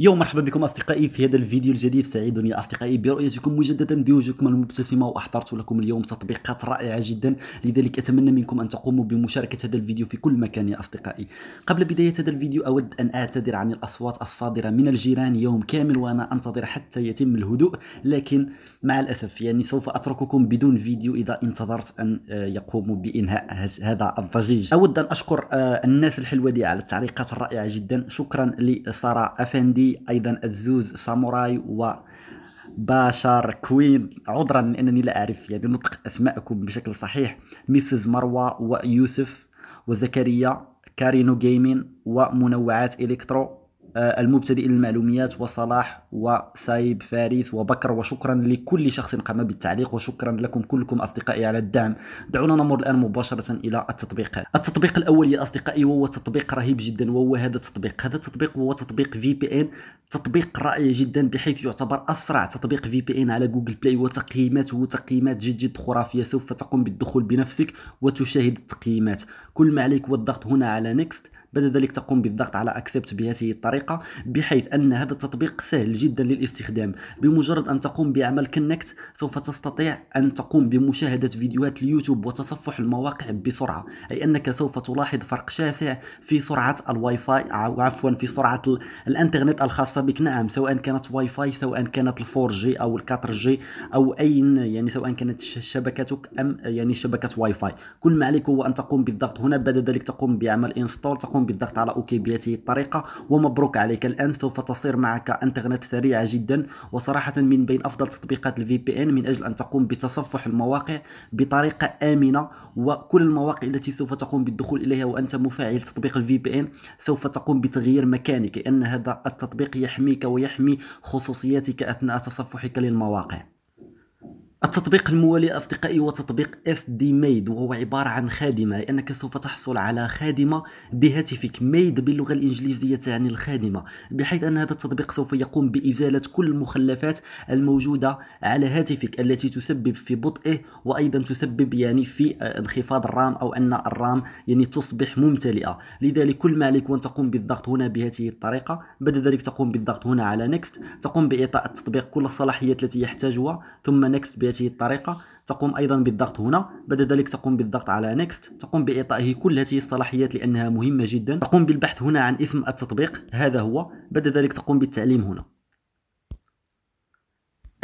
يوم مرحبا بكم أصدقائي في هذا الفيديو الجديد. سعيدني أصدقائي برؤيتكم مجددا بوجهكم المبتسمة وأحضرت لكم اليوم تطبيقات رائعة جدا. لذلك أتمنى منكم أن تقوموا بمشاركة هذا الفيديو في كل مكان يا أصدقائي. قبل بداية هذا الفيديو أود أن أعتذر عن الأصوات الصادرة من الجيران يوم كامل وأنا أنتظر حتى يتم الهدوء. لكن مع الأسف يعني سوف أترككم بدون فيديو إذا انتظرت أن آه، يقوموا بإنهاء هذا الضجيج. أود أن أشكر آه، الناس الحلوة دي على التعليقات الرائعة جدا. شكرا لسارة أفندي. أيضا الزوز ساموراي و باشار كوين. عذرا لانني لا أعرف يعني نطق أسماءكم بشكل صحيح. ميسز مروة ويوسف وزكريا كارينو جيمين ومنوعات إلكترو. آه، المبتدئ المعلوميات وصلاح وسايب فارس وبكر وشكرا لكل شخص قام بالتعليق وشكرا لكم كلكم أصدقائي على الدعم. دعونا نمر الآن مباشرة إلى التطبيقات التطبيق الأول يا أصدقائي وهو تطبيق رهيب جدا وهو هذا التطبيق. هذا التطبيق هو تطبيق VPN تطبيق رائع جدا بحيث يعتبر أسرع تطبيق VPN على Google Play وتقييماته تقييمات جد جد خرافية سوف تقوم بالدخول بنفسك وتشاهد التقييمات. كل ما عليك هو الضغط هنا على next بعد ذلك تقوم بالضغط على accept بهذه الطريقة بحيث أن هذا التطبيق سهل جدا للاستخدام. بمجرد أن تقوم بعمل connect سوف تستطيع أن تقوم بمشاهدة فيديوهات اليوتيوب وتصفح المواقع بسرعة. أي أنك سوف تلاحظ فرق شاسع في سرعة الواي فاي عفوا في سرعة الإنترنت الخاصة بك. نعم سواء كانت واي فاي سواء كانت ال four G أو ال quatre G أو أي يعني سواء كانت شبكتك ام يعني شبكة واي فاي. كل ما عليك هو أن تقوم بالضغط. هنا بعد ذلك تقوم بعمل install تقوم تقوم بالضغط على OK بهذه الطريقة ومبروك عليك الآن. سوف تصير معك إنترنت سريعه جدا وصراحة من بين أفضل تطبيقات ال VPN من أجل أن تقوم بتصفح المواقع بطريقة آمنة وكل المواقع التي سوف تقوم بالدخول إليها وأنت مفعل تطبيق ال VPN سوف تقوم بتغيير مكانك لأن هذا التطبيق يحميك ويحمي خصوصياتك أثناء تصفحك للمواقع. التطبيق الموالي أصدقائي هو تطبيق دي ميد وهو عبارة عن خادمة لأنك سوف تحصل على خادمة بهاتفك ميد باللغة الإنجليزية تعني الخادمة بحيث أن هذا التطبيق سوف يقوم بإزالة كل المخلفات الموجودة على هاتفك التي تسبب في بطئه وأيضا تسبب يعني في انخفاض الرام أو أن الرام يعني تصبح ممتلئة. لذلك كل ما عليك وأن تقوم بالضغط هنا بهذه الطريقة. بعد ذلك تقوم بالضغط هنا على next تقوم بإعطاء التطبيق كل الصلاحيات التي يحتاجها ثم next بهذه الطريقة تقوم أيضا بالضغط هنا. بعد ذلك تقوم بالضغط على next تقوم بإعطائه كل هذه الصلاحيات لأنها مهمة جدا. تقوم بالبحث هنا عن اسم التطبيق هذا هو. بعد ذلك تقوم بالتعليم هنا.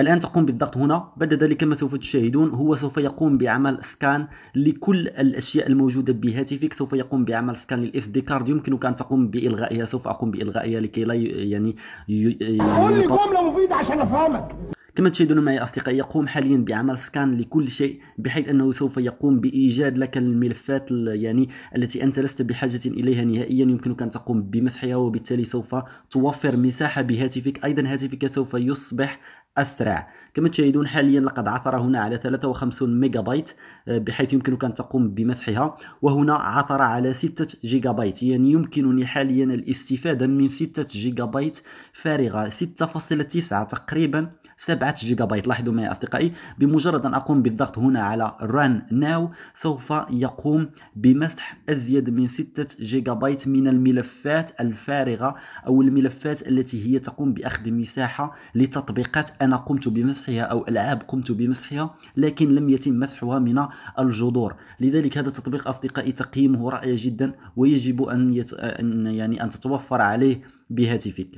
الآن تقوم بالضغط هنا. بعد ذلك كما سوف تشاهدون هو سوف يقوم بعمل scan لكل الأشياء الموجودة بهاتفك. سوف يقوم بعمل سكان للإس دي كارد يمكنك أن تقوم بإلغائها. سوف أقوم بإلغائها لكي لا يعني قول لي جملة مفيدة عشان أفهمك. كما تشاهدون معي أصدقائي يقوم حاليا بعمل سكان لكل شيء بحيث أنه سوف يقوم بإيجاد لك الملفات يعني التي أنت لست بحاجة إليها نهائيا. يمكنك أن تقوم بمسحها وبالتالي سوف توفر مساحة بهاتفك. أيضا هاتفك سوف يصبح أسرع. كما تشاهدون حاليا لقد عثر هنا على 53 ميجا بايت بحيث يمكنك أن تقوم بمسحها. وهنا عثر على 6 جيجا بايت يعني يمكنني حاليا الاستفادة من 6 جيجا بايت فارغة 6.9 تقريبا 7 جيجا بايت لاحظوا معي أصدقائي بمجرد أن أقوم بالضغط هنا على run now سوف يقوم بمسح أزيد من 6 جيجا بايت من الملفات الفارغة أو الملفات التي هي تقوم بأخذ مساحة لتطبيقات أنا قمت بمسحها أو ألعاب قمت بمسحها لكن لم يتم مسحها من الجذور. لذلك هذا التطبيق أصدقائي تقييمه رائع جدا ويجب أن, يت... أن يعني أن تتوفر عليه بهاتفك.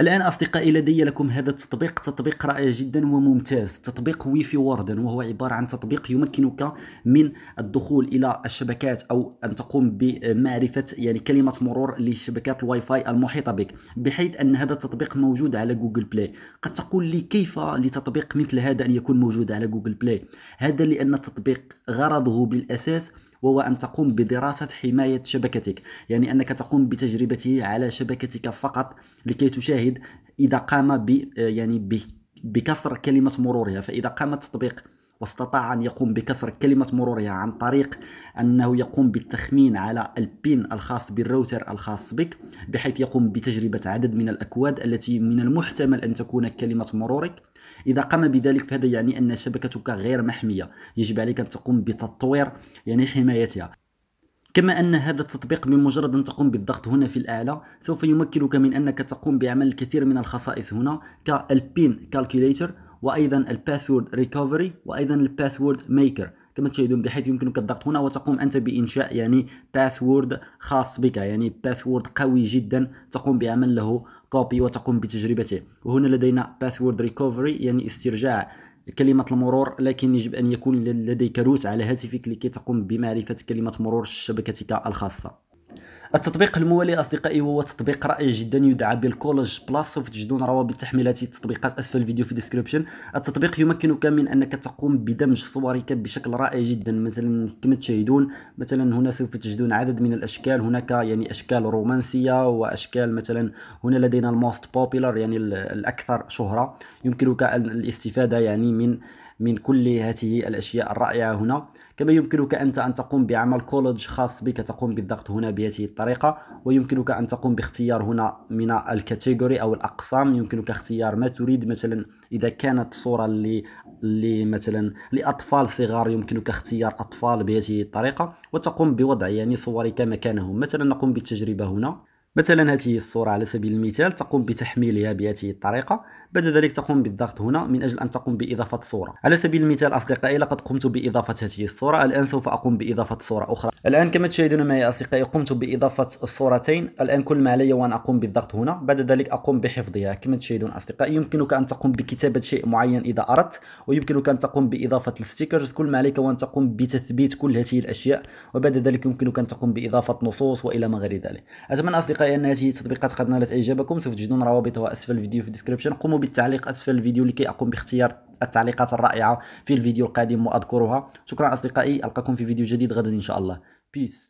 الآن أصدقائي لدي لكم هذا التطبيق. تطبيق رائع جدا وممتاز. تطبيق WiFi Warden وهو عبارة عن تطبيق يمكنك من الدخول إلى الشبكات أو أن تقوم بمعرفة يعني كلمة مرور لشبكات الواي فاي المحيطة بك بحيث أن هذا التطبيق موجود على جوجل بلاي. قد تقول لي كيف لتطبيق مثل هذا أن يكون موجود على جوجل بلاي؟ هذا لأن التطبيق غرضه بالأساس وهو أن تقوم بدراسة حماية شبكتك يعني أنك تقوم بتجربته على شبكتك فقط لكي تشاهد إذا قام ب يعني بكسر كلمة مرورها. فإذا قام التطبيق واستطاع أن يقوم بكسر كلمة مرورها عن طريق أنه يقوم بالتخمين على ال PIN الخاص بالروتر الخاص بك بحيث يقوم بتجربة عدد من الأكواد التي من المحتمل أن تكون كلمة مرورك. إذا قام بذلك فهذا يعني أن شبكتك غير محمية يجب عليك أن تقوم بتطوير يعني حمايتها. كما أن هذا التطبيق بمجرد أن تقوم بالضغط هنا في الأعلى سوف يمكنك من أنك تقوم بعمل الكثير من الخصائص هنا كال PIN calculator وأيضا ال password recovery وأيضا ال password maker كما تشاهدون بحيث يمكنك الضغط هنا وتقوم أنت بإنشاء يعني password خاص بك يعني password قوي جدا تقوم بعمل له copy وتقوم بتجربته. وهنا لدينا password recovery يعني استرجاع كلمة المرور لكن يجب أن يكون لديك root على هاتفك لكي تقوم بمعرفة كلمة مرور شبكتك الخاصة. التطبيق الموالي أصدقائي هو تطبيق رائع جدا يدعى بال Collage Plus سوف تجدون روابط تحميل هذه التطبيقات أسفل الفيديو في ال description التطبيق يمكنك من أنك تقوم بدمج صورك بشكل رائع جدا مثلا كما تشاهدون مثلا هنا سوف تجدون عدد من الأشكال. هناك يعني أشكال رومانسية وأشكال مثلا هنا لدينا ال most popular يعني الأكثر شهرة. يمكنك الاستفادة يعني من من كل هذه الأشياء الرائعة هنا. كما يمكنك أنت أن تقوم بعمل كولج خاص بك تقوم بالضغط هنا بهذه الطريقة. ويمكنك أن تقوم باختيار هنا من ال category أو الأقسام. يمكنك اختيار ما تريد. مثلا إذا كانت صورة ل مثلا لأطفال صغار يمكنك اختيار أطفال بهذه الطريقة. وتقوم بوضع يعني صورك مكانهم. مثلا نقوم بالتجربة هنا. مثلا هذه الصورة على سبيل المثال تقوم بتحميلها بهذه الطريقة بعد ذلك تقوم بالضغط هنا من أجل أن تقوم بإضافة صورة. على سبيل المثال أصدقائي لقد قمت بإضافة هذه الصورة الآن سوف أقوم بإضافة صورة أخرى. الآن كما تشاهدون معي أصدقائي قمت بإضافة الصورتين الآن كل ما علي وأن أقوم بالضغط هنا بعد ذلك أقوم بحفظها. كما تشاهدون أصدقائي يمكنك أن تقوم بكتابة شيء معين إذا أردت ويمكنك أن تقوم بإضافة ال stickers كل ما عليك وأن تقوم بتثبيت كل هذه الأشياء وبعد ذلك يمكنك أن تقوم بإضافة نصوص وإلى ما غير ذلك. أتمنى أصدقائي أن هذه التطبيقات قد نالت إعجابكم سوف تجدون روابطها أسفل الفيديو في ال description. قوموا بالتعليق أسفل الفيديو لكي أقوم باختيار التعليقات الرائعة في الفيديو القادم وأذكرها. شكرا أصدقائي ألقاكم في فيديو جديد غدا إن شاء الله. peace